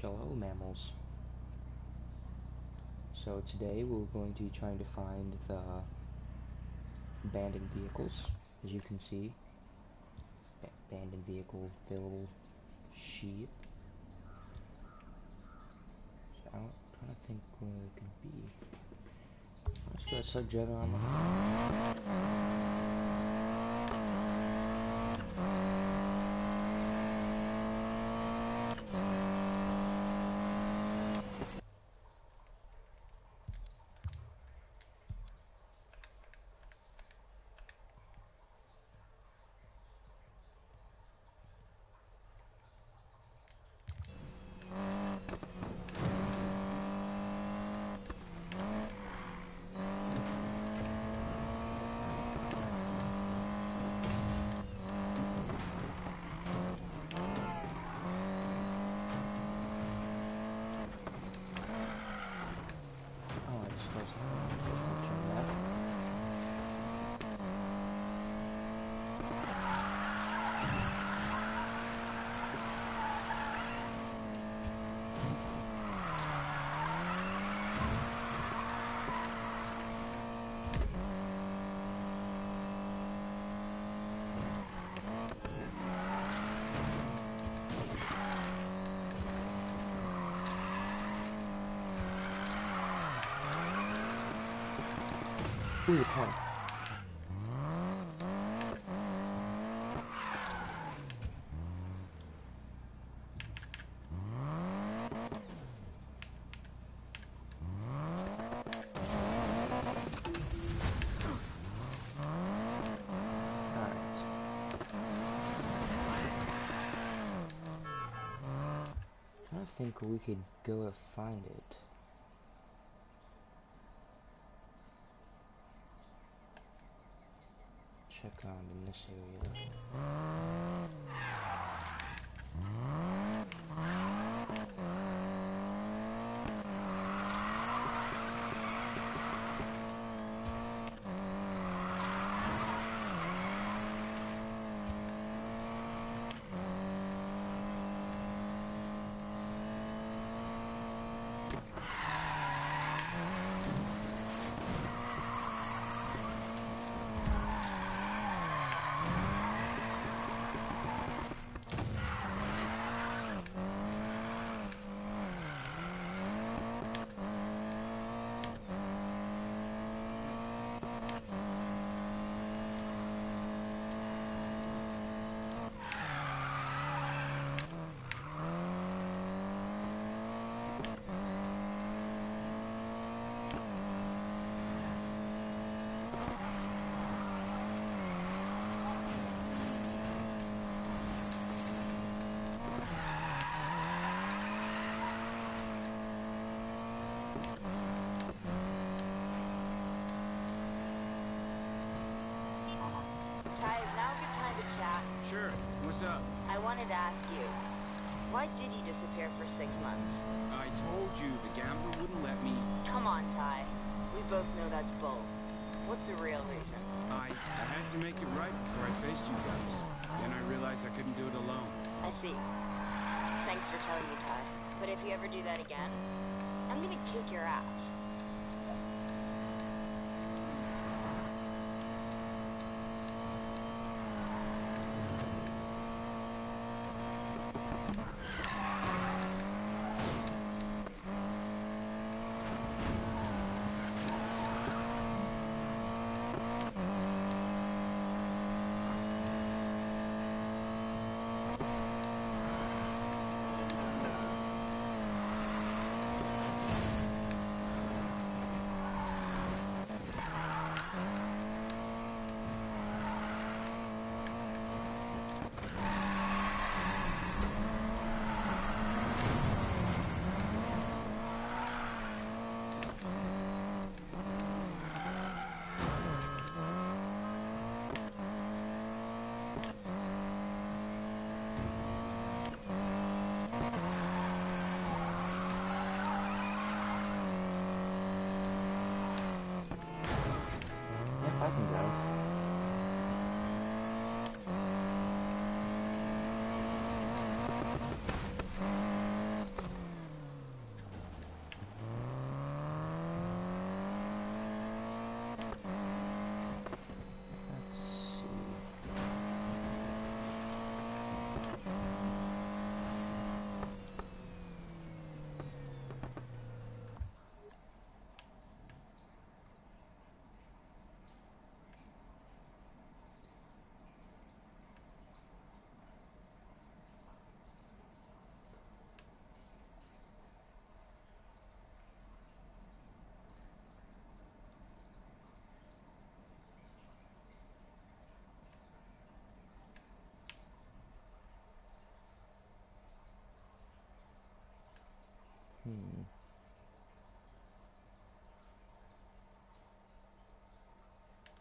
Hello mammals. So today we're going to be trying to find the abandoned vehicles, as you can see. Abandoned vehicle sheet. So I'm trying to think where it could be. Let's go start driving on the Oh, I just closed it. Turn that. Ooh, the point. I think we could go and find it.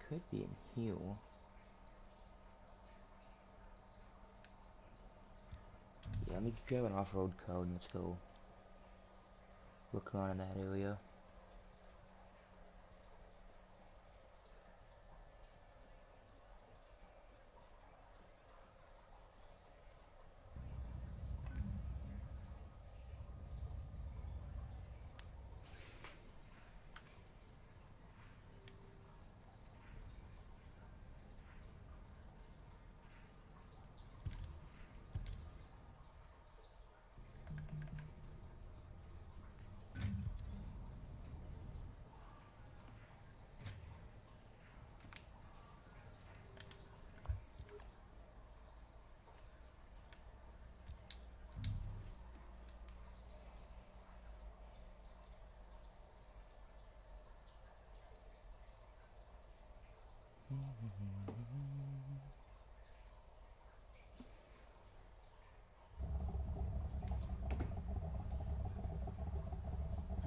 Could be in Hugh. Yeah, let me grab an off-road code and let's go look around in that area.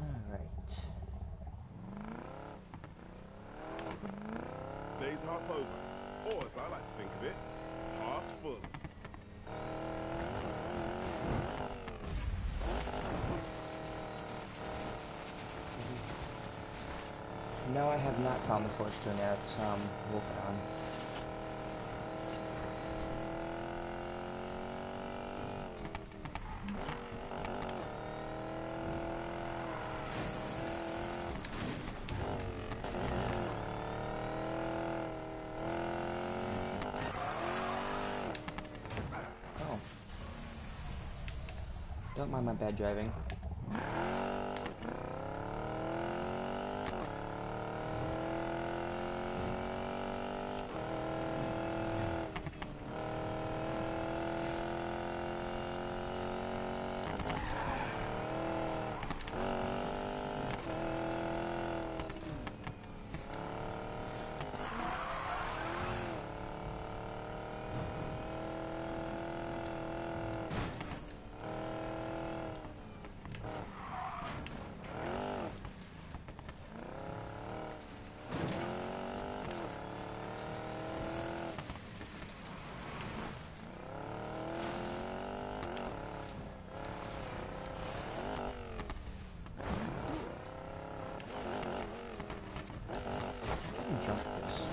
Alright. Day's half over, or as I like to think of it, half full. No, I have not found the forest string at um, Wolfhound. My bad driving. You can jump this.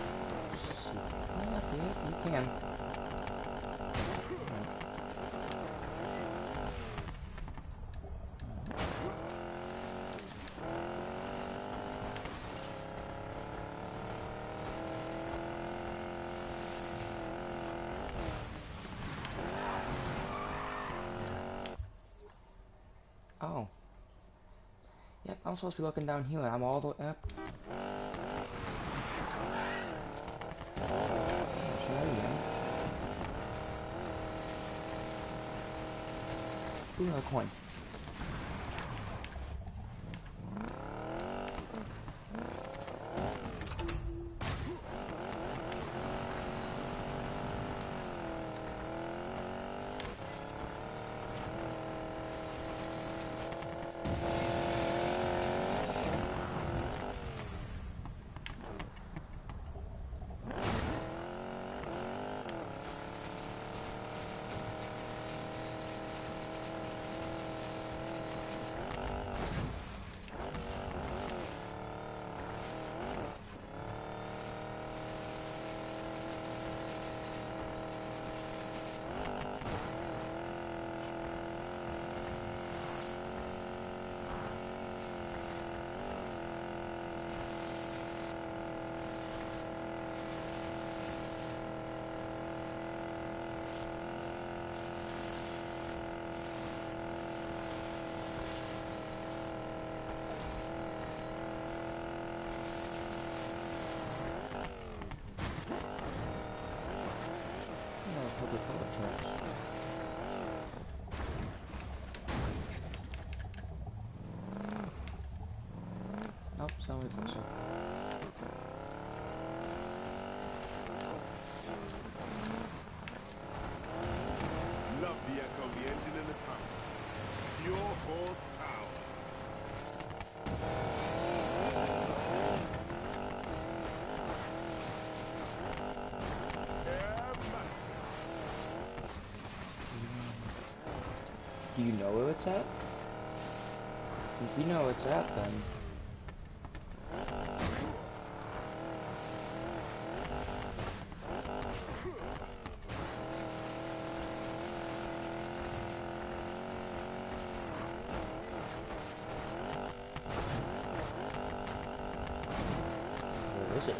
Let's see. Oh, yeah, yeah, you can. Oh. Yep, I'm supposed to be looking down here and I'm all the way up. Ooh, another coin. Oh, traps. Nope, it's not what I thought so. Love the echo of the engine in the tunnel. Pure horsepower. Do you know where it's at? If you know where it's at, then where is it?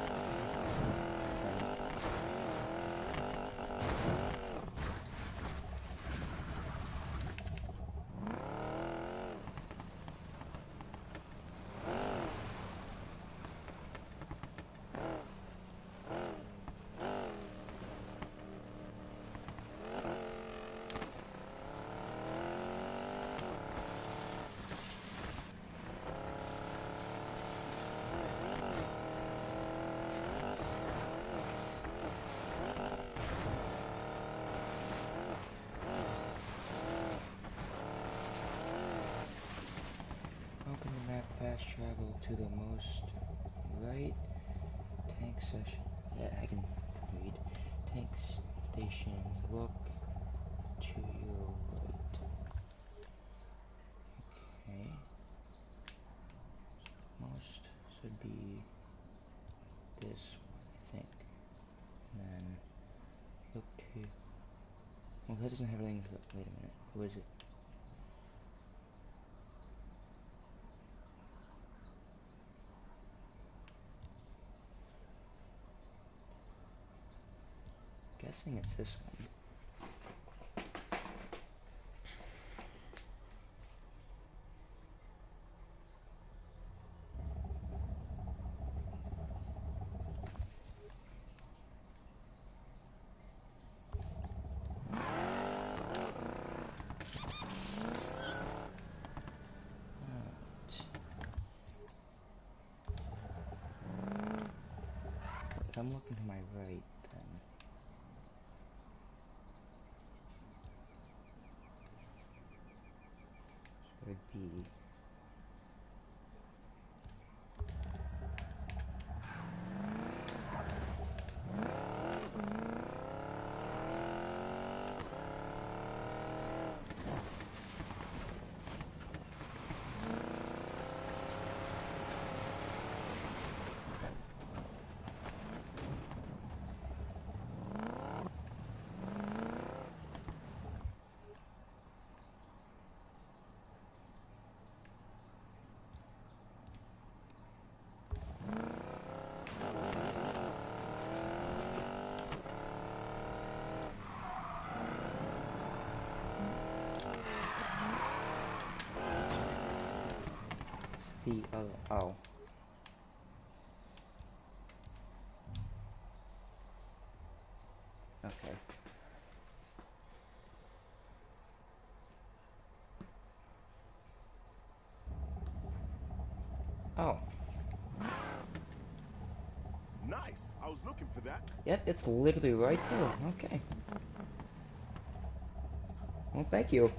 Open the map, fast travel to the most right. Tank Yeah, I can read. Tank station, look to your right. Okay. Most should be this one, I think. And then look to. Well, that doesn't have anything. Wait a minute. Who is it? Guessing it's this one. I'm looking to my right, then would be it's the other oh. Okay. Oh, Nice. I was looking for that. yep, it's literally right there. Okay. Well, thank you.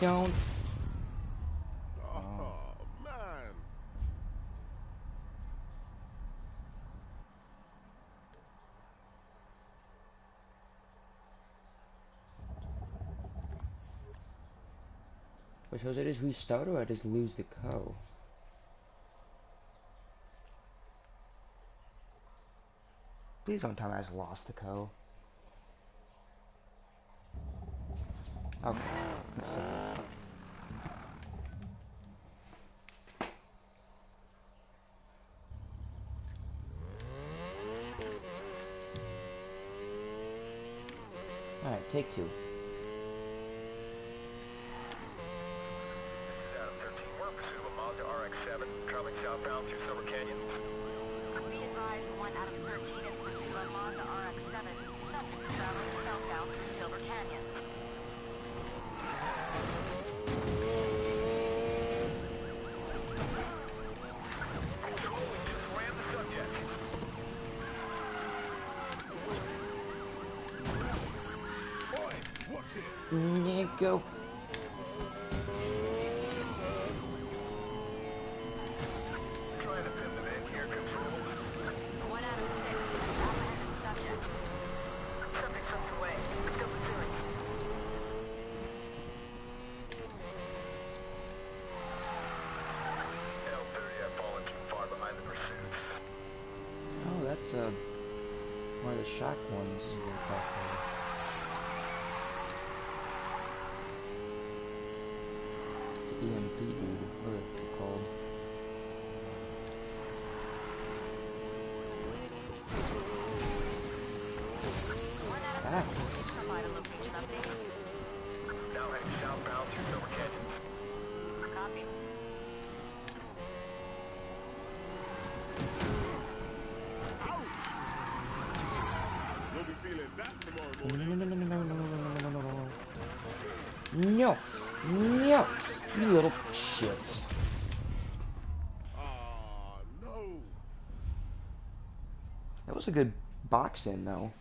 Don't. Oh, man. Wait, so is I just restart or I just lose the co? Please don't tell me I just lost the co. Okay. Take two. No, no, no, no, no, no, no, no, no, no, no, no. You little shits. Ah, no. That was a good box in, though.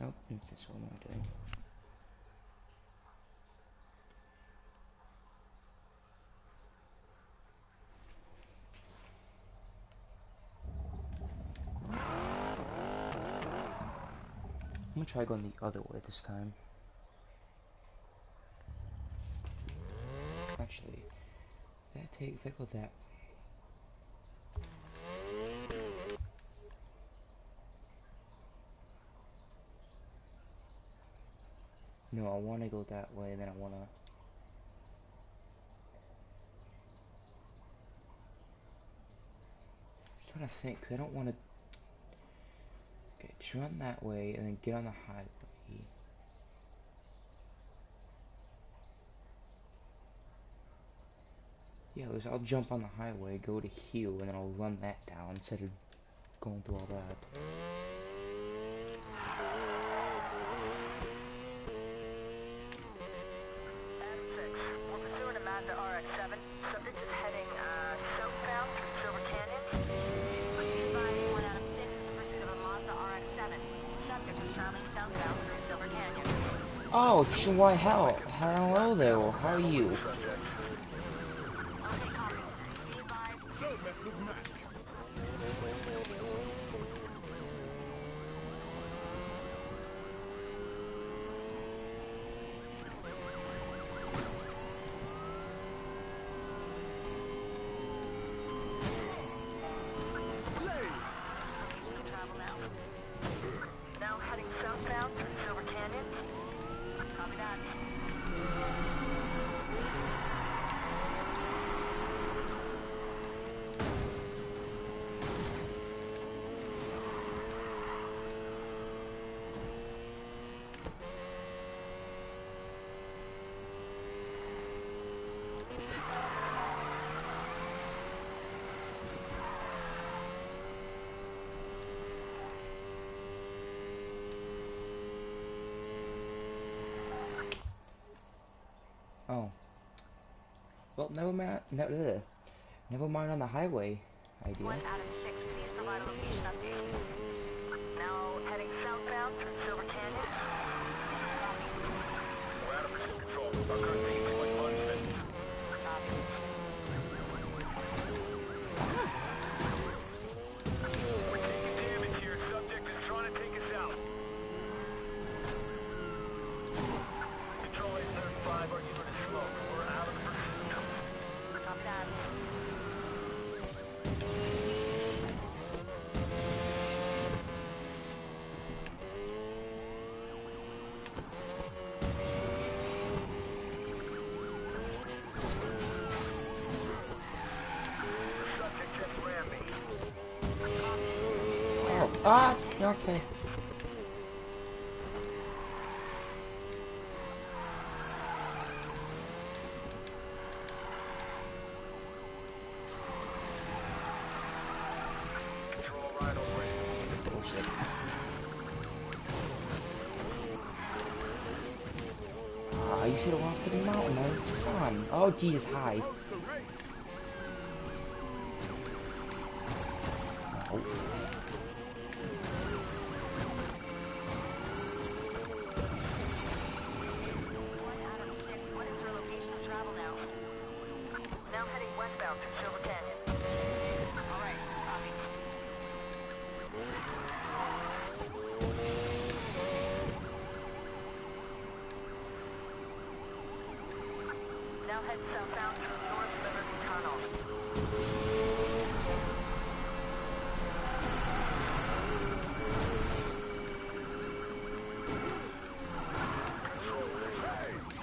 Nope, it's this one I'm doing. Try going the other way this time. Actually, I take if I go that. No, I want to go that way, then I want to. trying to think, 'cause I don't want to. Okay, just run that way and then get on the highway. Yeah, I'll jump on the highway, go to heal, and then I'll run that down instead of going through all that. Adam 6. We're pursuing a Mazda RX-7. Subject is heading uh, southbound through Silver Canyon. Be advised, one out of six is pursuit of a Mazda RX-7. Subject is traveling southbound through Silver Canyon. Oh, why, how? Hello there, how are you? Never mind on the highway idea. Ah, okay. Ah, you should have lost to the mountain, man. Come on. Oh, Jesus, hi.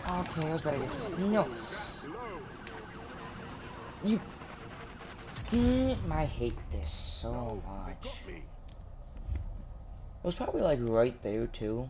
Okay, that's better. No. You. Mm, I hate this so much. It was probably like right there too.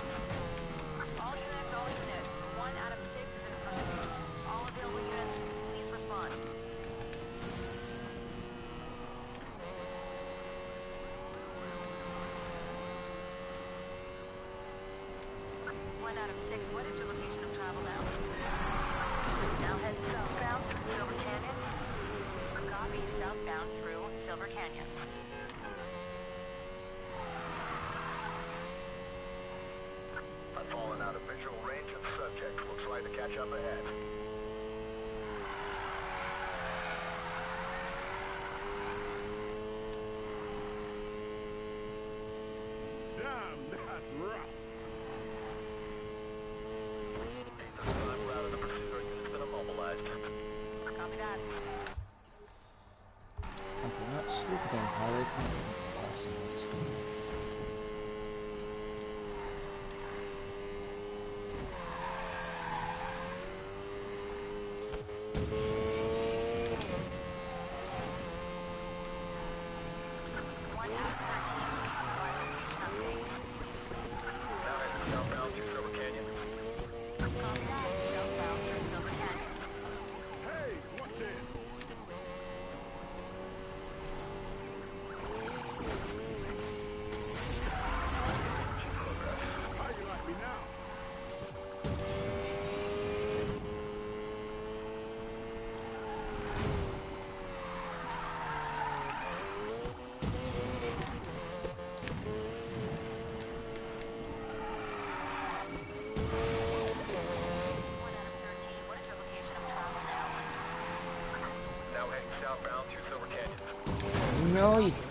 hoy.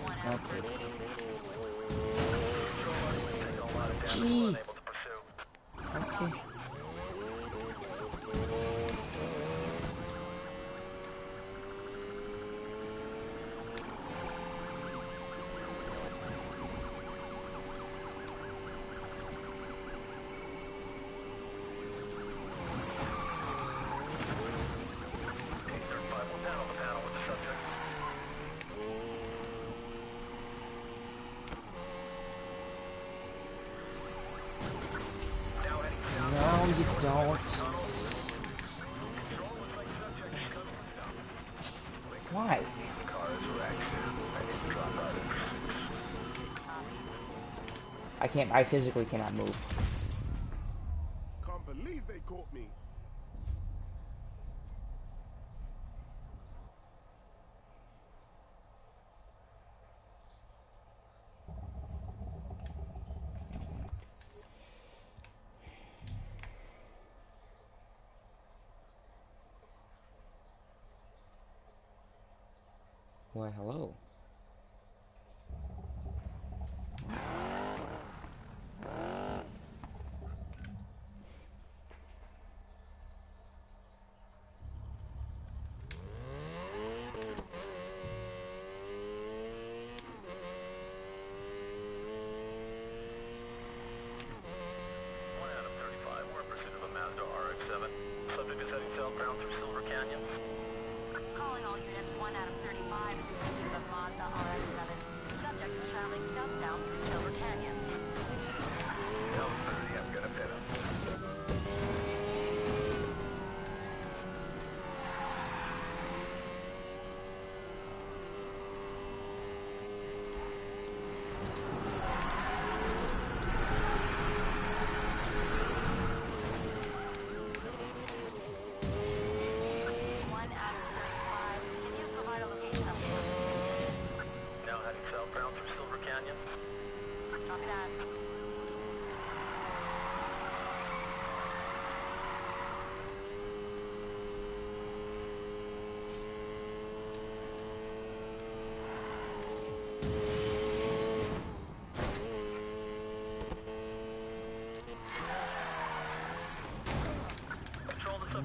can't. I physically cannot move. Can't believe they caught me. Why, hello.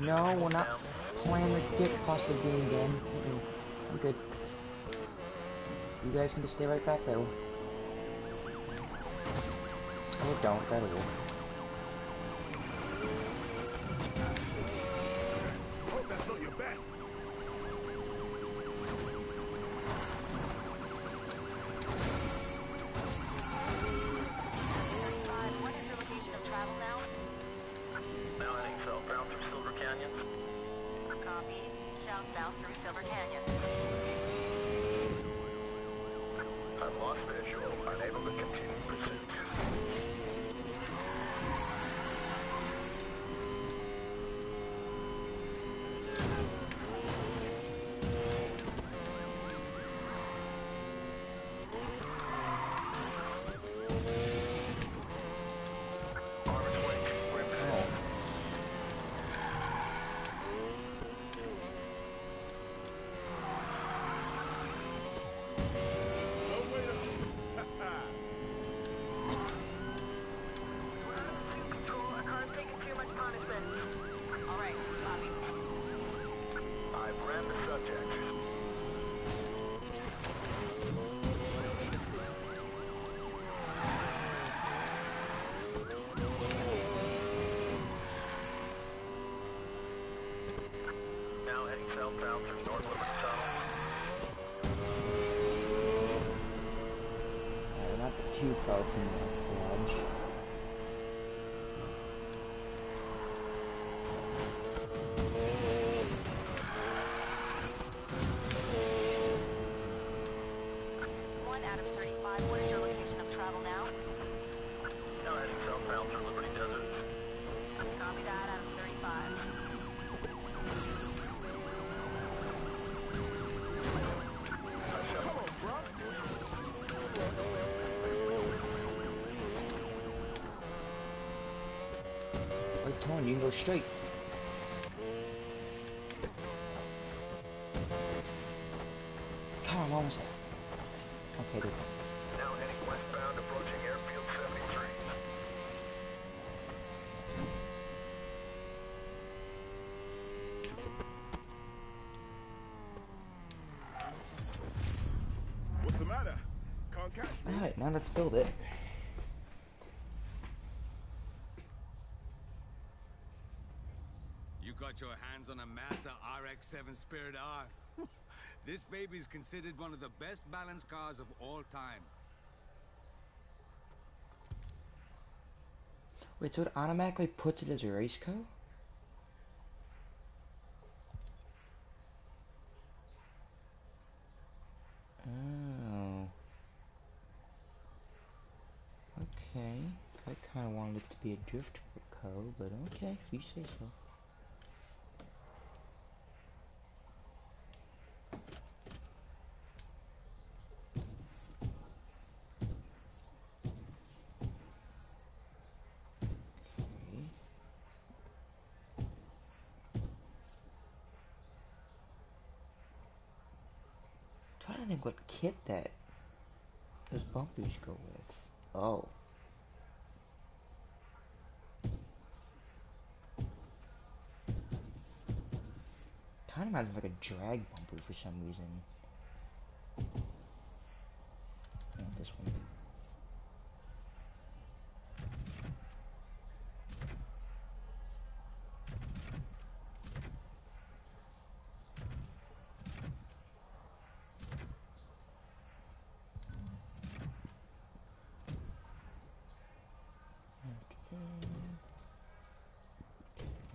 No, we're not playing the Dick Buster game again. We're good. You guys can just stay right back there. Don't. That'll work. 2000 at large. Now let's build it. You got your hands on a Mazda RX-7 Spirit R? this baby is considered one of the best balanced cars of all time. Wait, so it automatically puts it as a race car? Oh. Okay. I kind of wanted it to be a drift car, but okay, if you say so. Think what kit that those bumpers go with. Oh. Kind of of like a drag bumper for some reason. This one.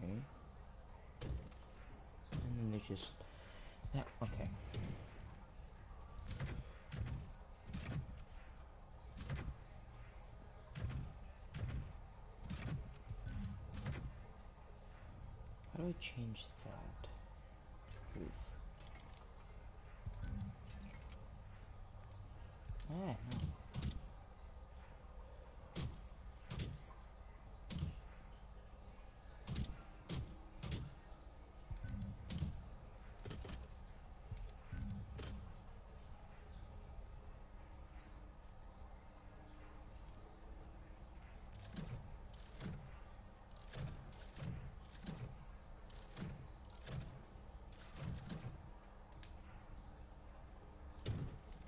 Okay. And then there's just that. Okay. How do I change that? Roof. Ah, no.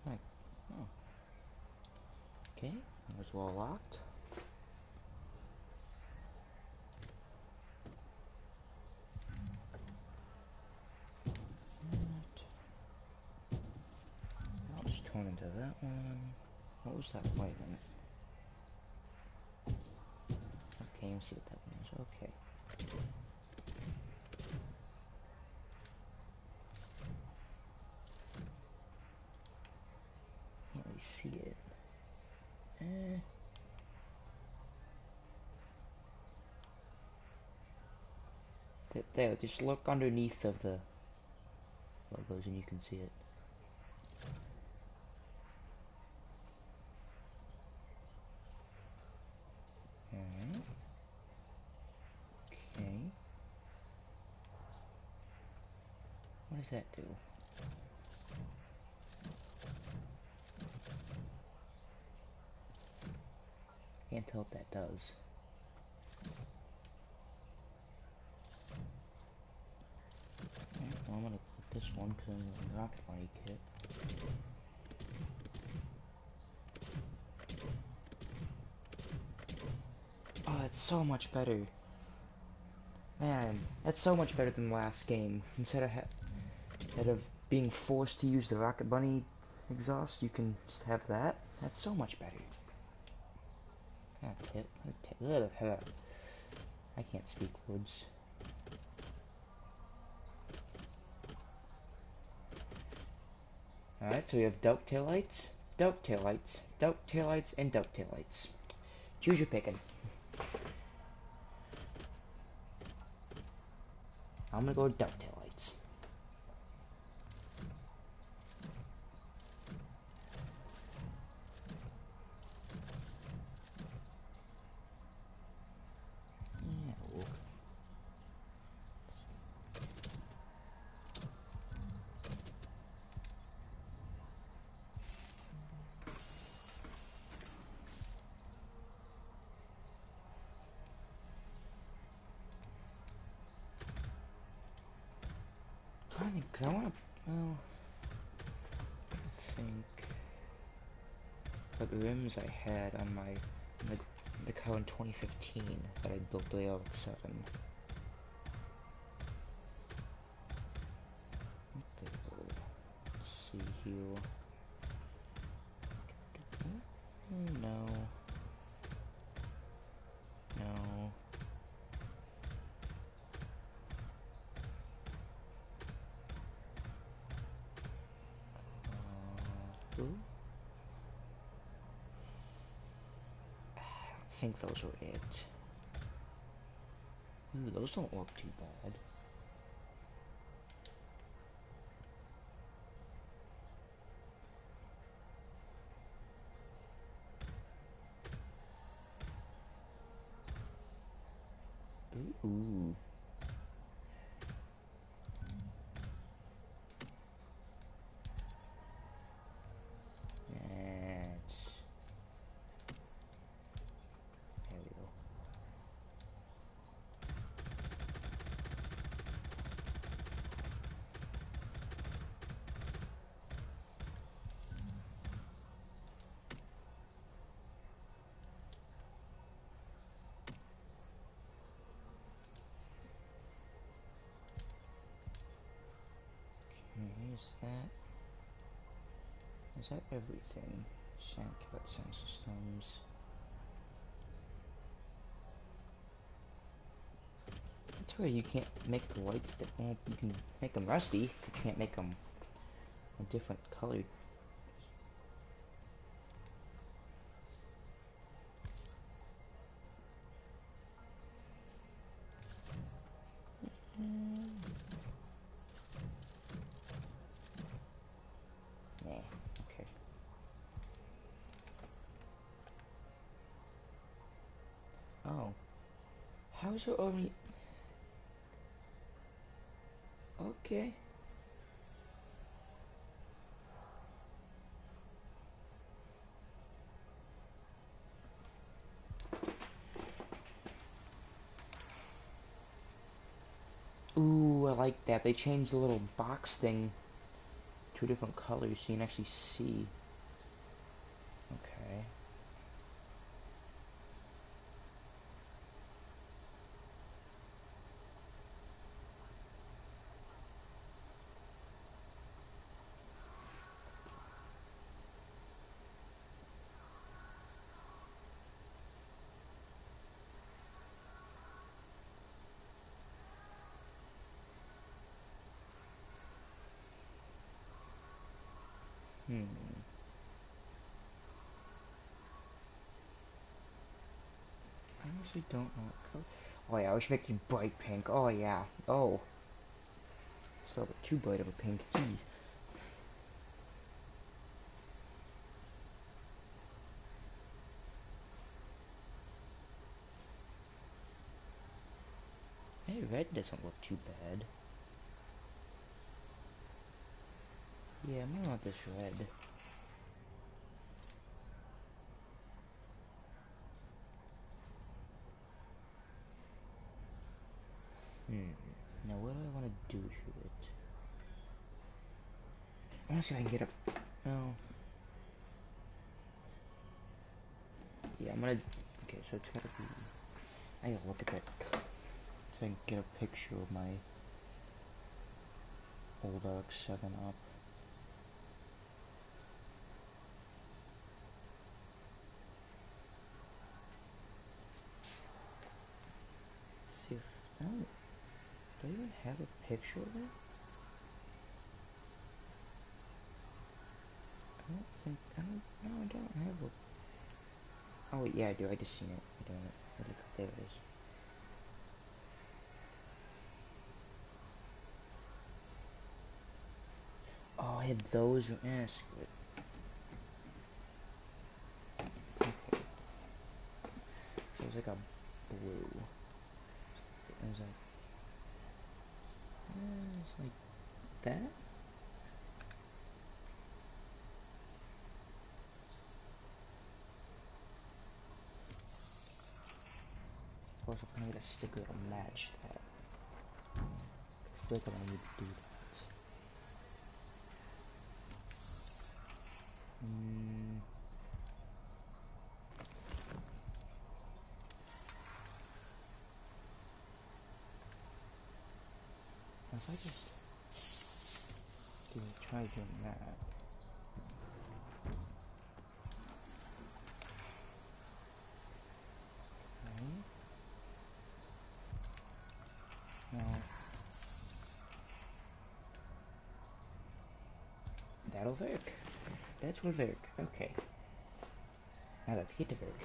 Like, oh. Okay, that was well locked. I'll just turn into that one. What was that? A minute. Okay, you see what that one is. Okay. Can't really see it. Eh. Th- There, just look underneath of the logos and you can see it. Okay. What does that do? Can't tell what that does. Alright, well, I'm gonna click this one I'm in the Rocket Bunny kit. Oh, it's so much better. Man, that's so much better than last game. Instead of instead of being forced to use the Rocket Bunny exhaust, you can just have that. That's so much better. I can't speak words. Alright, so we have dope taillights, dope taillights, dope taillights, and dope taillights. Choose your picking. I'm gonna go dope taillights. Yeah, it'll work. trying to think, cause I want to. Well, I think. Rims I had on my the the car in 2015 that I built the RX-7. Let's see here. No. No. Uh, ooh. I think those are it. Ooh, those don't look too bad. Ooh. That's... There we go. Okay, is that... Is that everything? Sound cut sound systems. That's where you can't make the lights that you can make them rusty. You can't make them a different color. Your only... Okay. Ooh, I like that. They changed the little box thing two different colors so you can actually see. Okay. Hmm. Honestly don't know. Oh yeah, I should make it bright pink. Oh yeah. Oh. It's a little too bright of a pink. Jeez. Hey, red doesn't look too bad. Yeah, I might want this red. Hmm. Now what do I want to do to it? I want to see if I can get a... No. Yeah, I'm gonna... Okay, so it's gotta be... I gotta look at that... So I can get a picture of my... Old RX-7 up. Let's see if... No. Do I even have a picture of it? I don't think... I don't... No, I don't have a... Oh, yeah, I do. I just seen it. I don't know. There it is. Oh, I had those. Yeah, screw it. Okay. So it was like a blue. It was like just like that. Of course, I'm gonna get a sticker to match that. I feel like I need to do that. Mm. If I just do try doing that. Right. Now that'll work. That will work. Okay. Now get to work.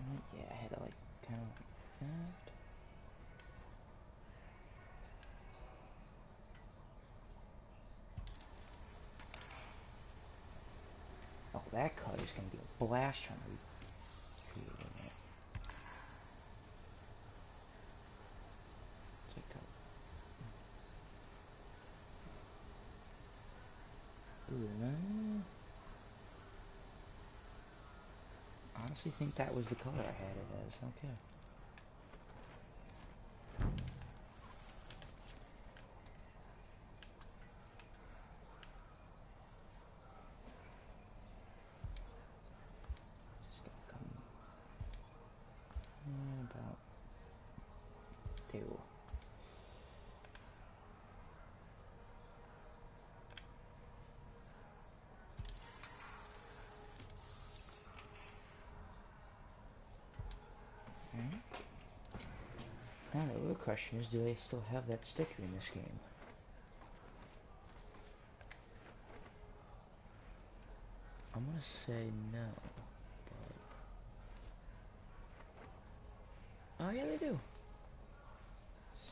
Alright, yeah, I had to like kind of like that. Oh, that color is out. Ooh, uh, honestly think that was the color I had it as. Okay. Just gotta come uh, about there. Alright. Now the real question is, do they still have that sticker in this game? I'm gonna say no, but... Oh yeah, they do.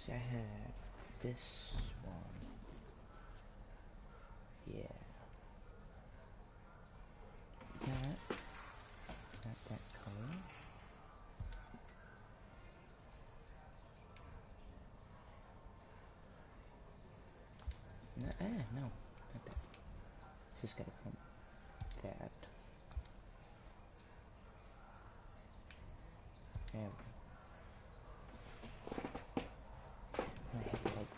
See, I had this one. Yeah. That. That, that color. No, eh, no, not that. Just got it from that. There we go. I have like.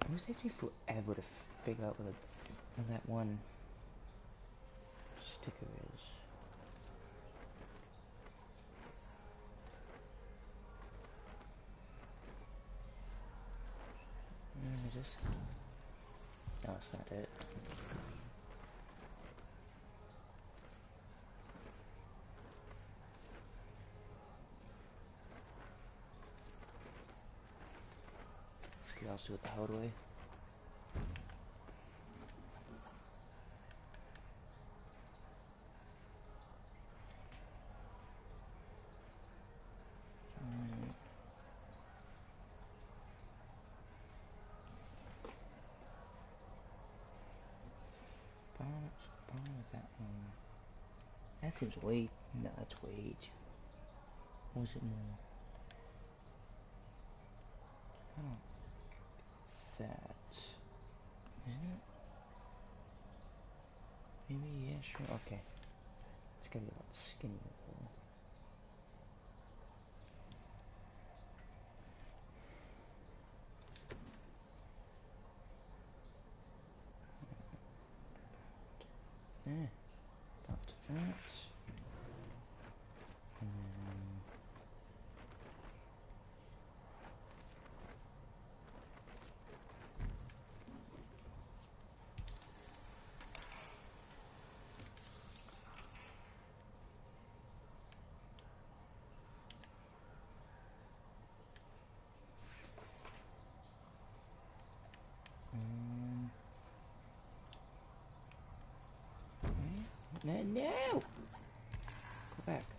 Mhm. Always takes me forever to figure out where, the, where that one sticker is. Mm, is this? No, it's not it. Let's get also with the hard way. Alright. Problem, problem with that one. That seems way. No, that's too. What was it more? I don't. That. Isn't it? Maybe, yeah, sure. Okay. It's gotta be a lot skinnier though. Eh, about that. And then Um, no! Go back.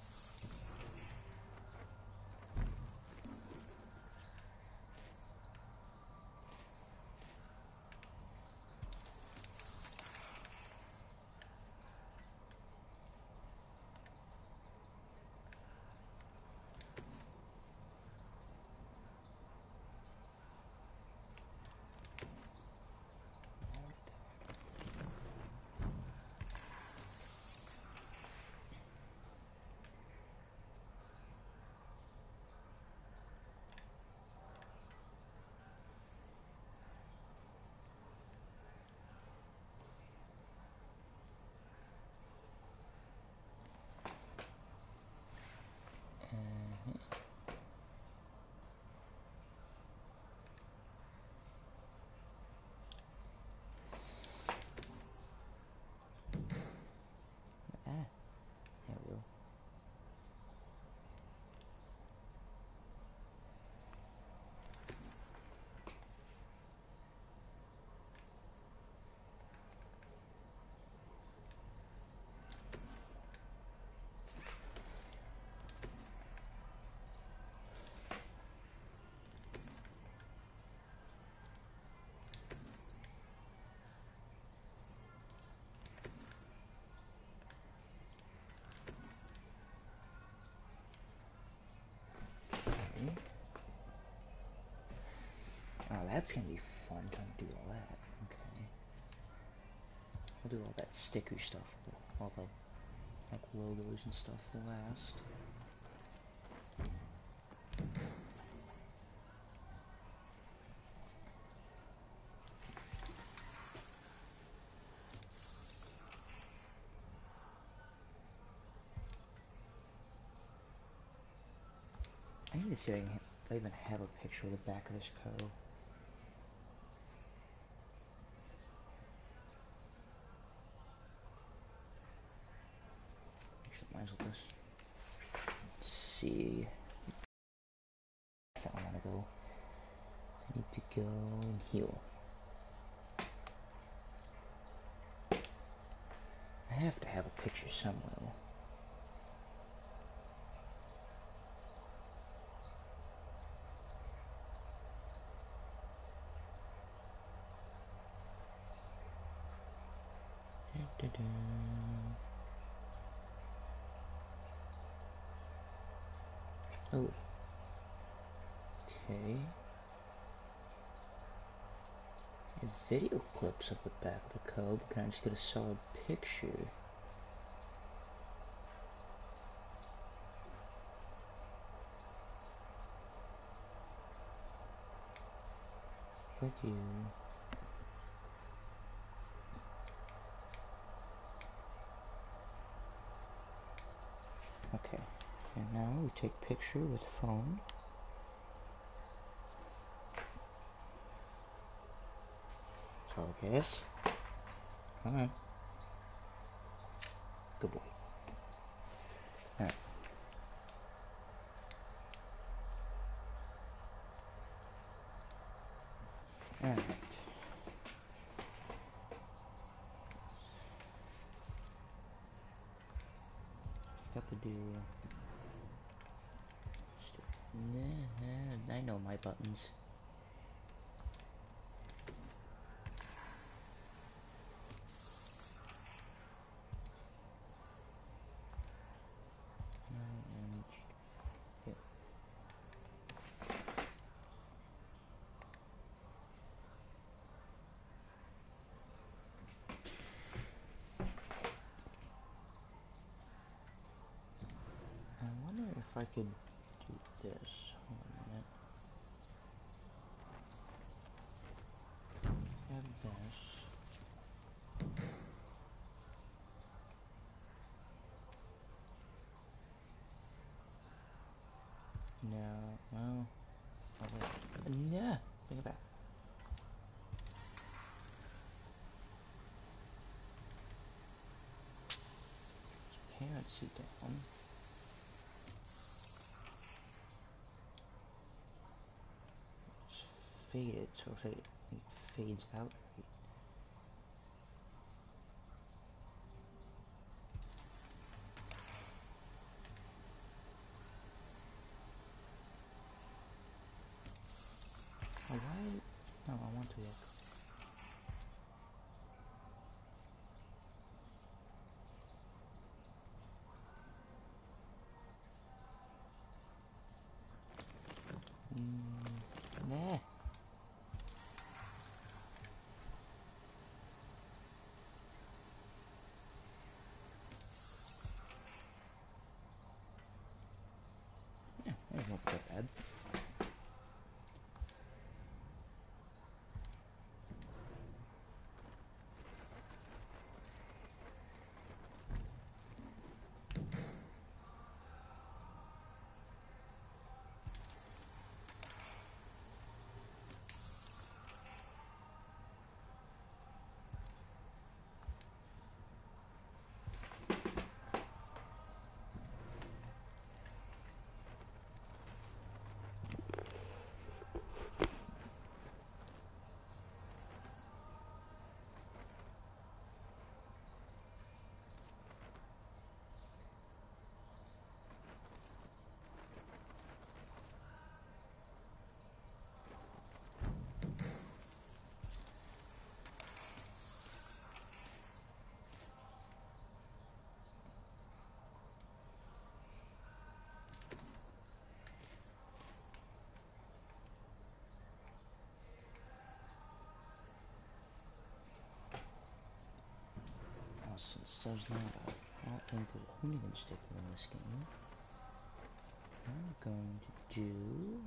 That's gonna be fun trying to do all that. Okay. I'll do all that sticker stuff, all the like logos and stuff will last. I need to see if I, even have a picture of the back of this car. Actually, might as well just let's see. That's not where I want to go. I need to go in here. I have to have a picture somewhere. Da-da-da. Oh. Okay. It's video clips of the back of the code. Can I just get a solid picture? Thank you. Okay, and now we take picture with phone. Focus. Come on. Good boy. Alright. Alright. Got to do. Nah, I know my buttons. No, and yeah. I wonder if I could do this. Have this. No, well, oh wait, no, bring it back. Parent seat down. So it fades out. Since there's not a, think there's a hoonigan sticker in this game, I'm going to do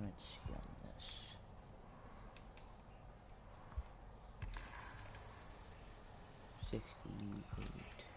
transparency on this? Sixty-eight.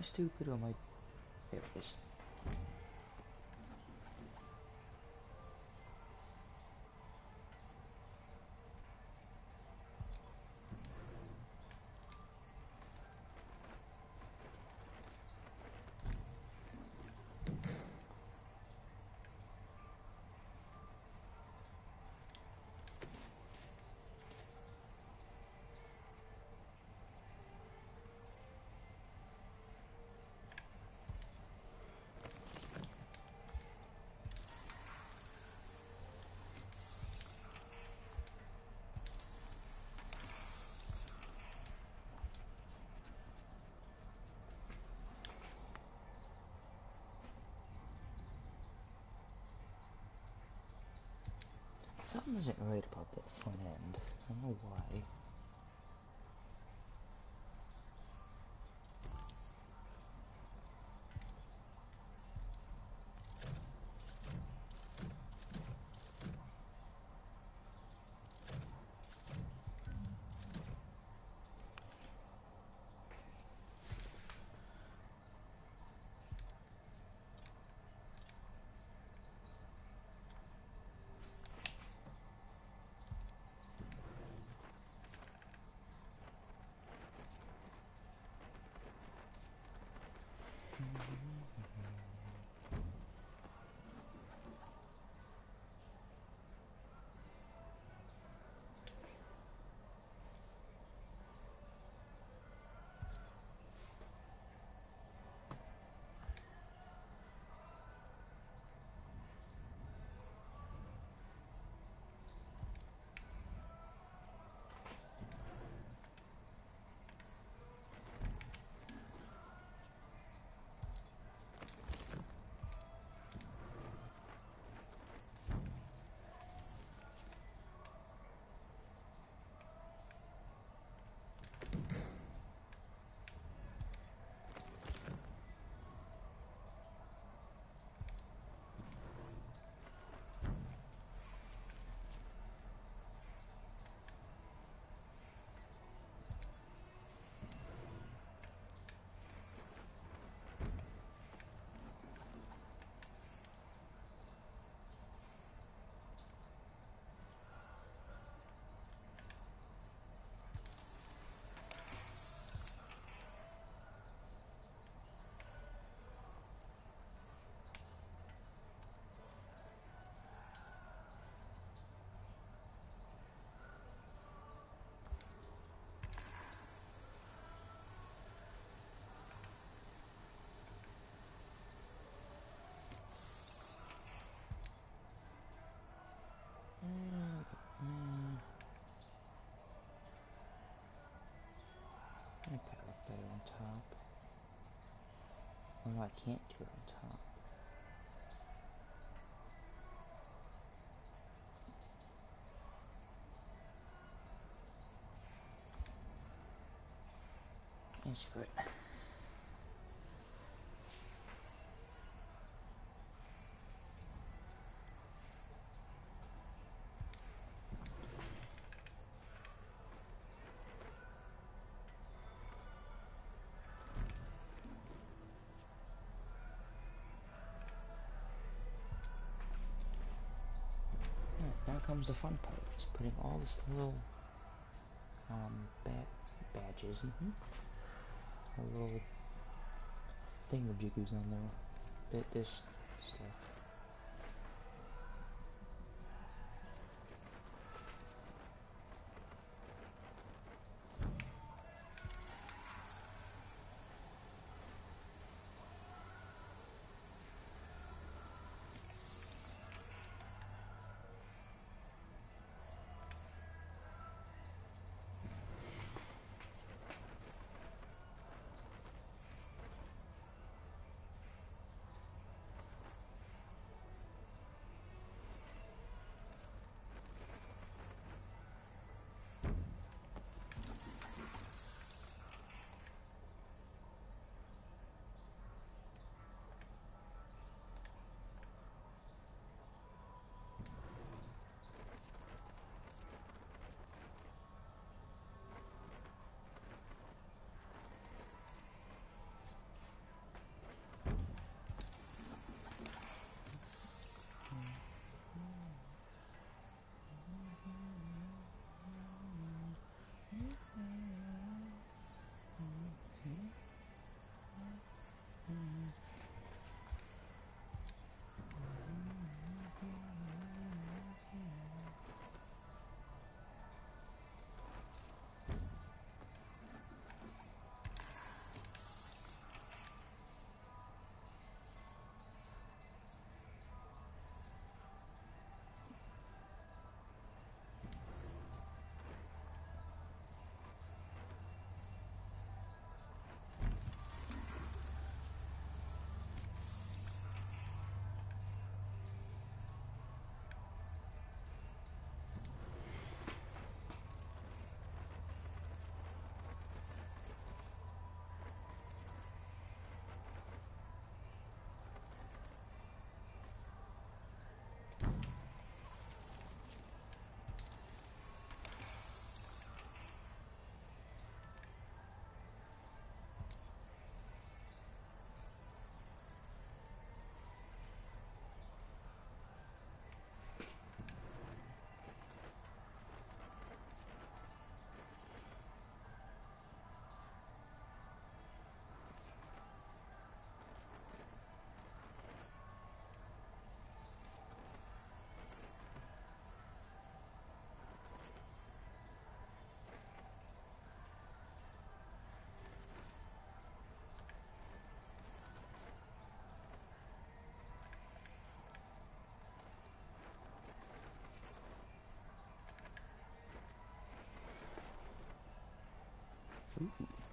Am I stupid or am I... There it is. Something isn't right about that front end. I don't know why. No, I can't do it on top. That's good. Yeah, now comes the fun part. Is putting all this little um ba- badges, mm-hmm, little thingamajiggers on there. Th- This stuff. What's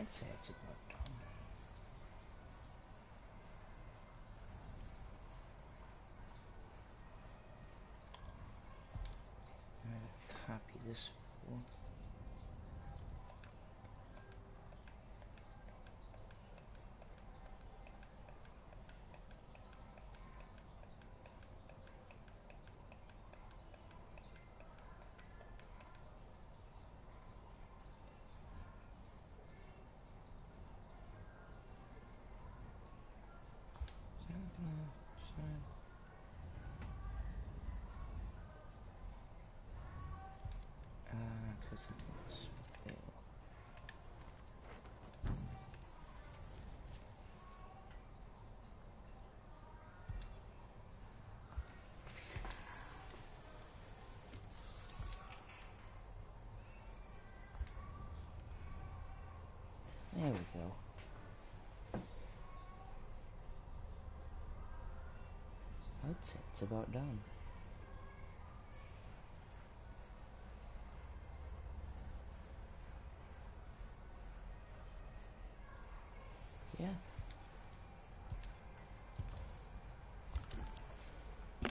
I'd say it's about. I'm gonna copy this one. Is that gonna sign? Uh, cause it's there. There we go. I'd say it's about done. Yeah. I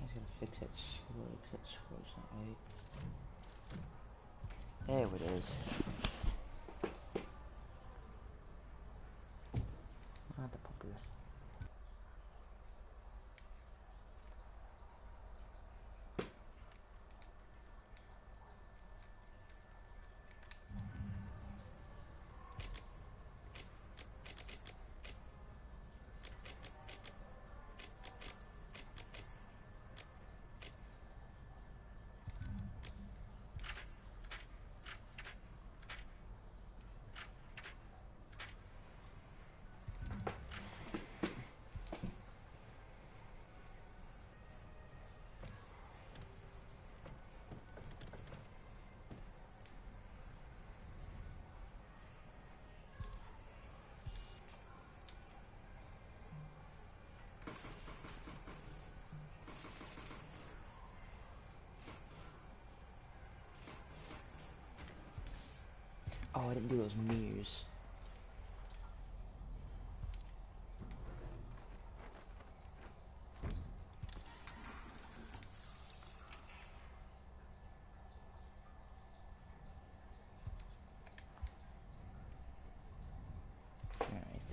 just gotta fix that sword, 'cause that sword's not right. There it is. Not the puppy. Oh, I didn't do those mirrors.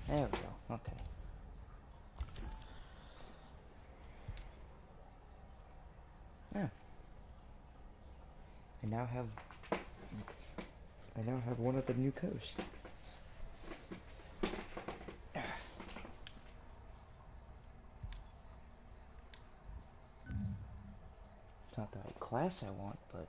There we go. Okay. Yeah. I now have I now have one of the new coast. It's not the right class I want, but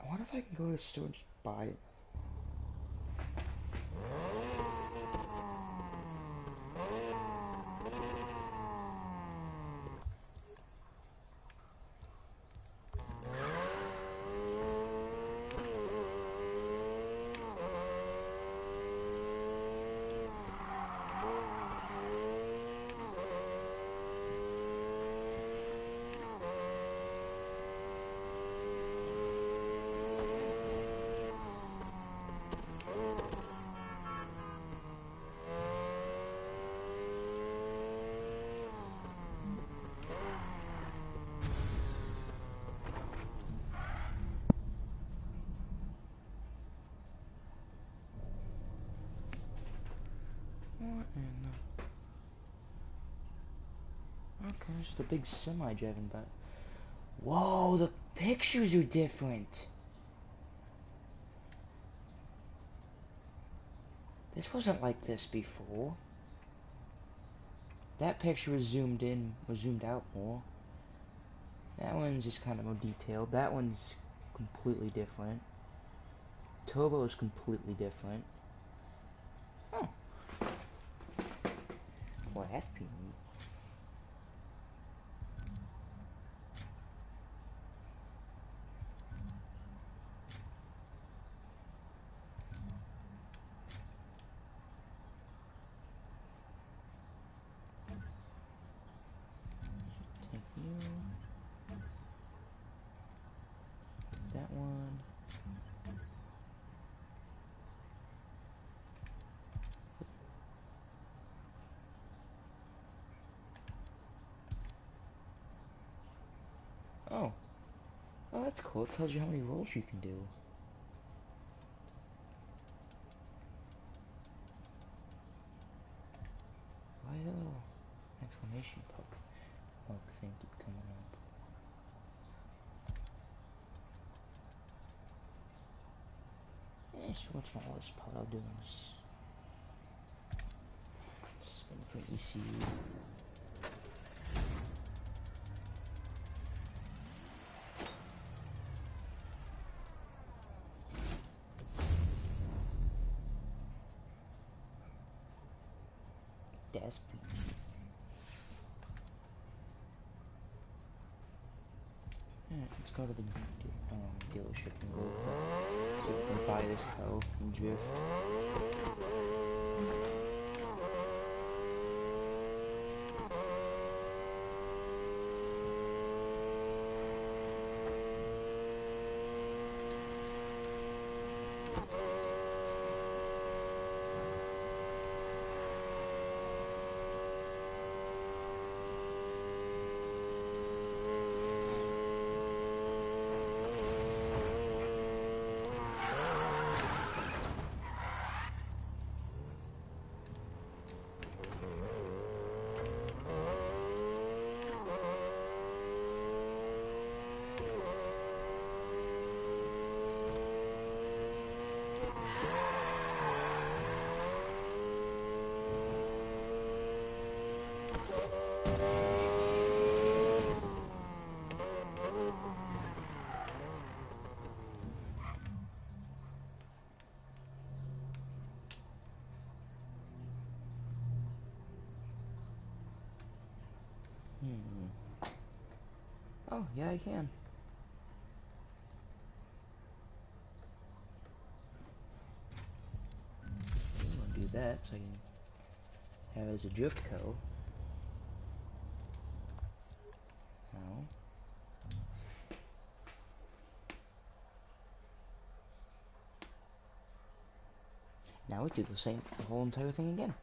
I wonder if I can go to the store and just buy it. What in the... Okay, it's just a big semi driving by. Whoa, the pictures are different. This wasn't like this before. That picture was zoomed in, was zoomed out more. That one's just kind of more detailed. That one's completely different. Turbo is completely different. Well, that's pretty neat. Take you. That one. Oh. Oh, that's cool. It tells you how many rolls you can do. Why the little exclamation poke, poke thing keep coming up? Eh, so what's my horsepower doing this? Spin for ECU. Pretty. Alright, let's go to the um, dealership and go see if we can buy this car and drift. Yeah, I can. I'm gonna do that so I can have it as a drift. Now. Now we do the same, the whole entire thing again.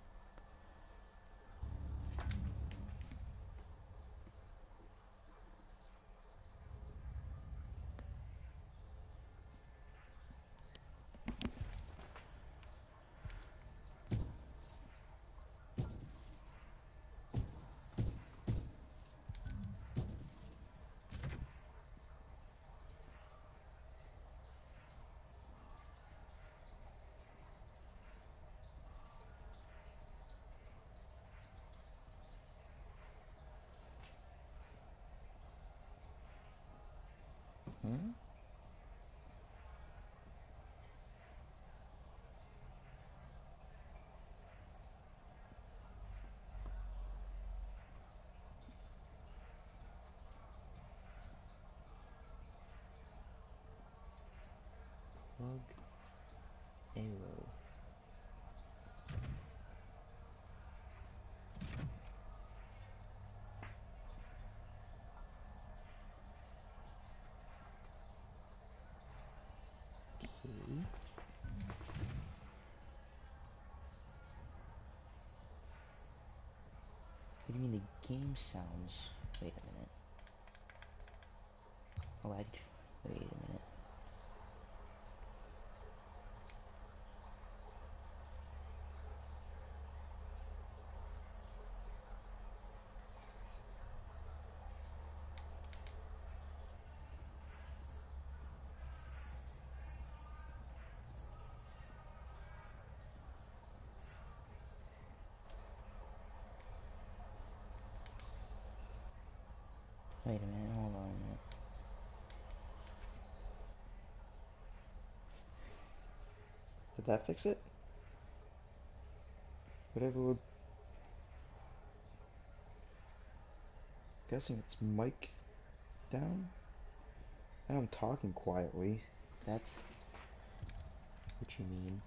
arrow. Okay. What do you mean the game sounds? Wait a minute. Oh, I a minute. Wait a minute, hold on a minute. Did that fix it? Whatever would... Guessing it's mic down? I'm talking quietly. That's what you mean.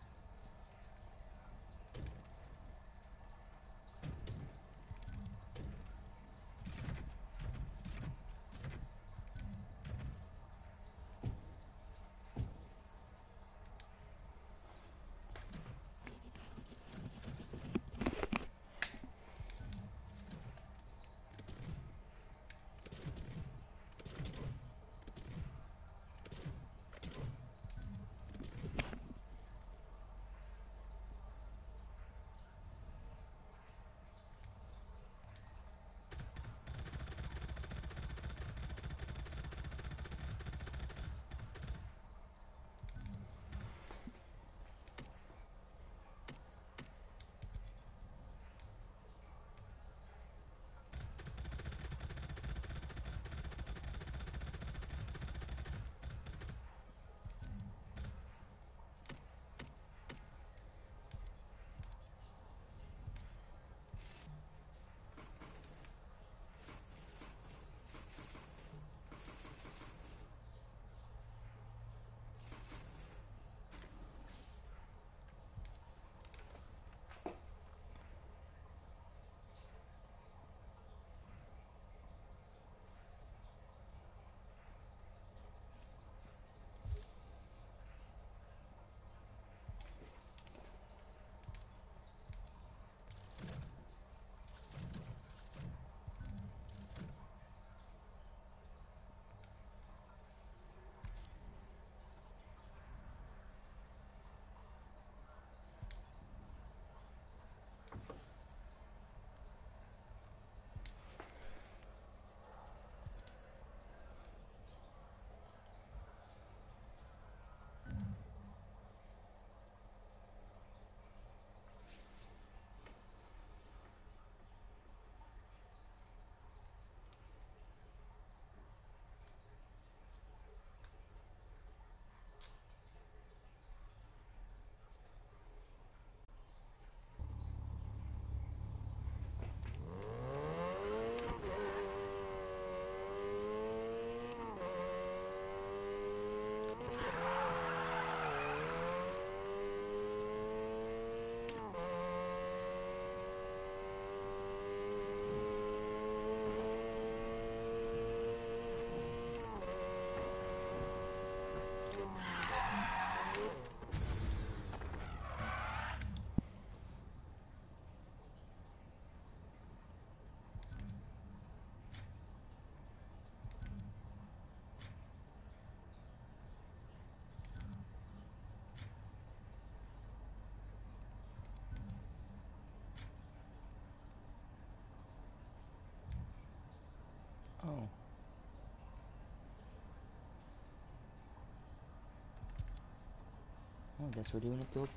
I guess we're doing it the old,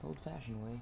the old-fashioned way.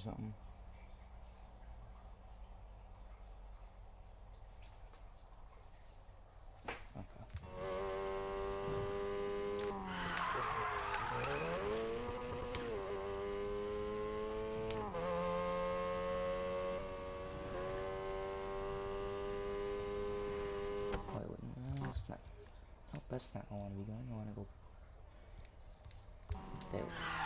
Something. Wait, wait, that's not. Where I want to be going. I want to go there.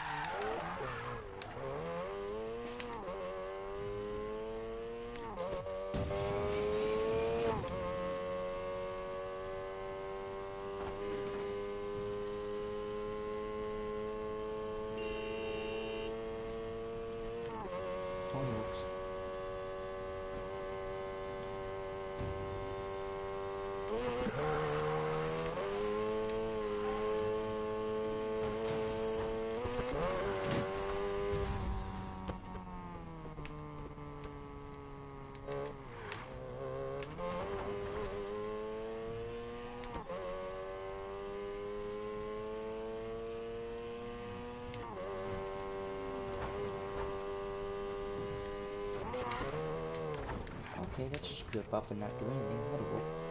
Grip up and not do anything. That'll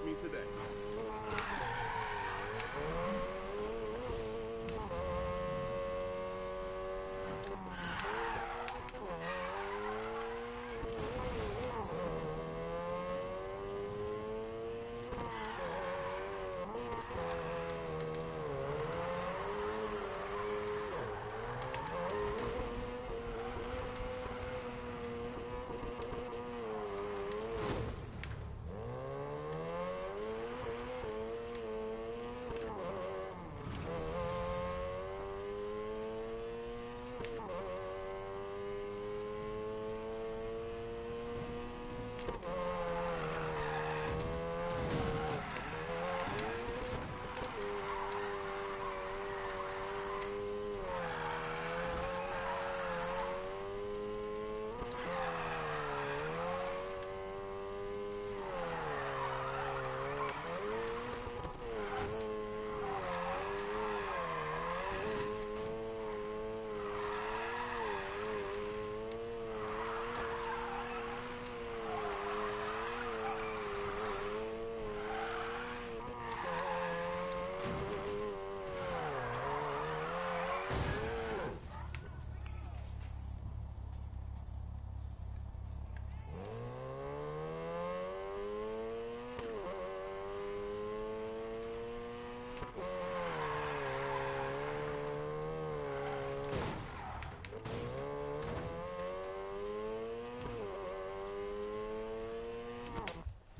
me today.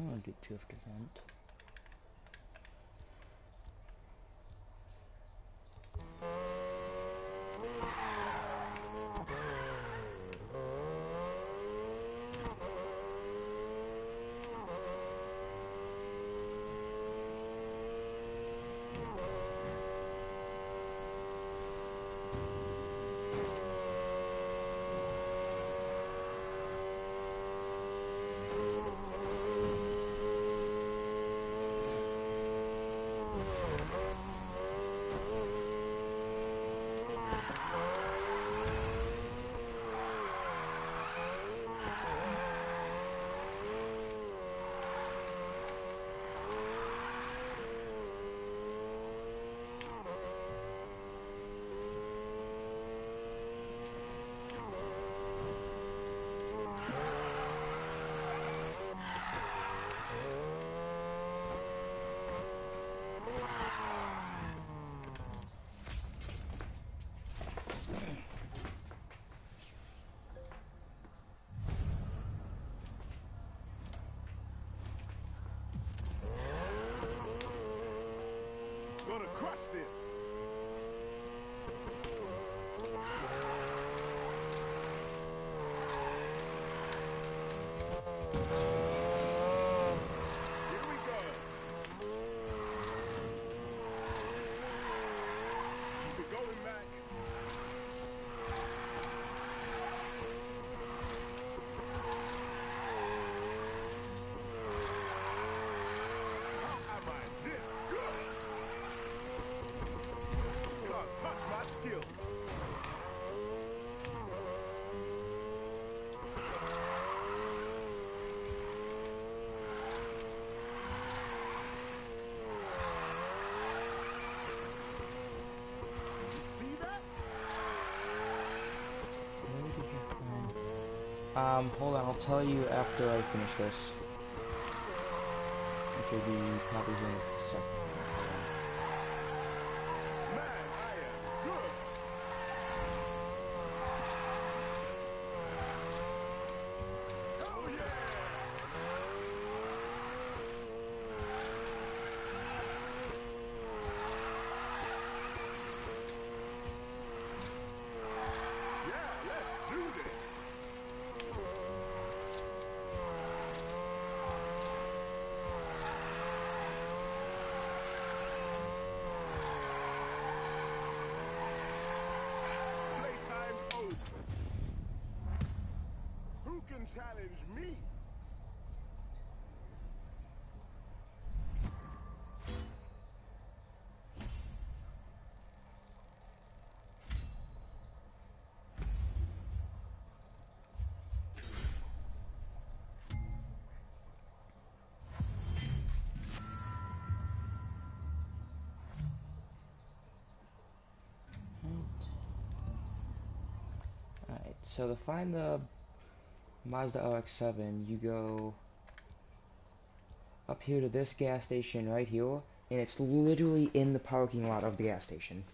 I'm gonna do drift event. crush this. Um, hold on, I'll tell you after I finish this. Which will be probably here in a second. Who challenge me? So to find the Mazda RX-7, you go up here to this gas station right here, and it's literally in the parking lot of the gas station.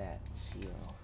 that seal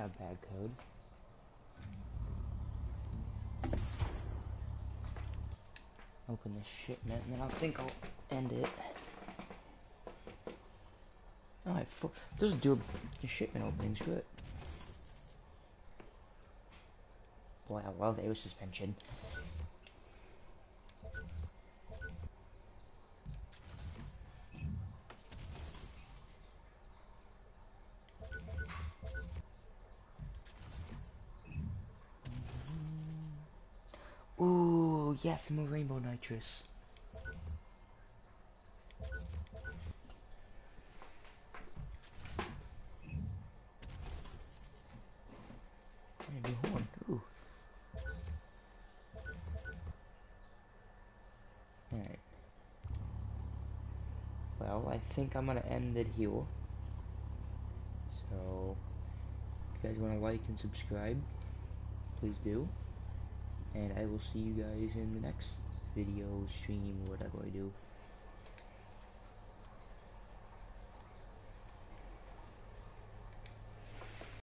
not bad code. Open this shipment and then I'll think I'll end it. Alright, I doesn't do the shipment opening, screw it. Boy, I love air suspension. Yes, more rainbow nitrous. Alright. Well, I think I'm gonna end it here. So, if you guys want to like and subscribe, please do. And I will see you guys in the next video, stream, whatever I do.